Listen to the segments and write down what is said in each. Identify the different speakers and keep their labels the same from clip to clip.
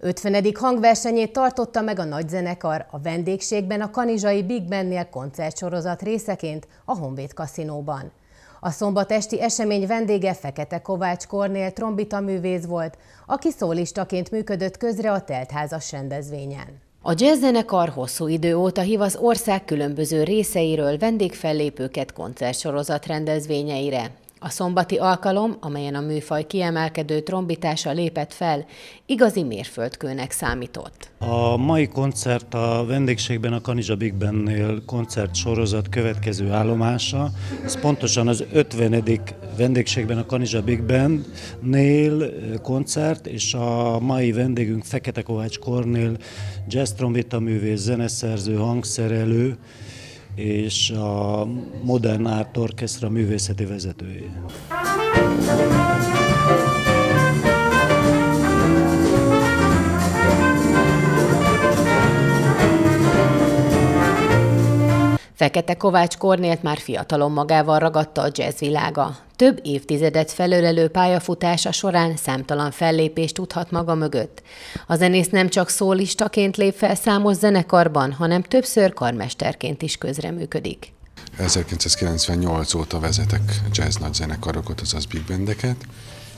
Speaker 1: 50. hangversenyét tartotta meg a nagyzenekar a vendégségben a Kanizsai Big Bennél koncertsorozat részeként a Honvéd kaszinóban. A szombat esti esemény vendége Fekete Kovács Kornél trombita művész volt, aki szólistaként működött közre a teltházas rendezvényen. A jazzzenekar hosszú idő óta hív az ország különböző részeiről vendégfellépőket koncertsorozat rendezvényeire. A szombati alkalom, amelyen a műfaj kiemelkedő trombitása lépett fel, igazi mérföldkőnek számított.
Speaker 2: A mai koncert a vendégségben a Kanizsa Big Bennél koncert sorozat következő állomása. Ez pontosan az 50. vendégségben a Kanizsa Big Bennél koncert, és a mai vendégünk Fekete Kovács Kornél, jazz trombita művész, zeneszerző, hangszerelő, és a Modern Art Orchestra művészeti vezetője.
Speaker 1: Fekete Kovács Kornélt már fiatalon magával ragadta a jazz világa. Több évtizedet felölelő pályafutása során számtalan fellépést tudhat maga mögött. A zenész nem csak szólistaként lép fel számos zenekarban, hanem többször karmesterként is közreműködik.
Speaker 3: 1998 óta vezetek jazz nagy zenekarokat, azaz big bandeket.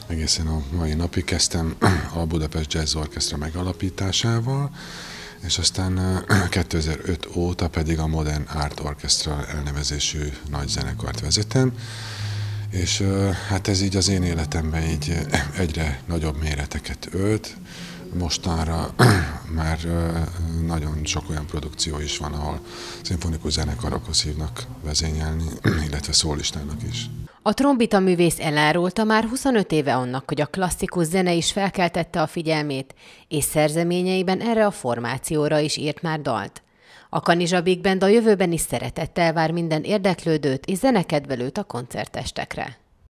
Speaker 3: Egészen a mai napig kezdtem a Budapest Jazz Orchestra megalapításával, és aztán 2005 óta pedig a Modern Art Orchestra elnevezésű nagy zenekart vezetem, és hát ez így az én életemben így egyre nagyobb méreteket ölt. Mostanra már nagyon sok olyan produkció is van, ahol szimfonikus zenekarokhoz hívnak vezényelni, illetve szólistának is.
Speaker 1: A trombita művész elárulta már 25 éve annak, hogy a klasszikus zene is felkeltette a figyelmét, és szerzeményeiben erre a formációra is írt már dalt. A Kanizsa Big Band a jövőben is szeretettel vár minden érdeklődőt és zenekedvelőt a koncertestekre.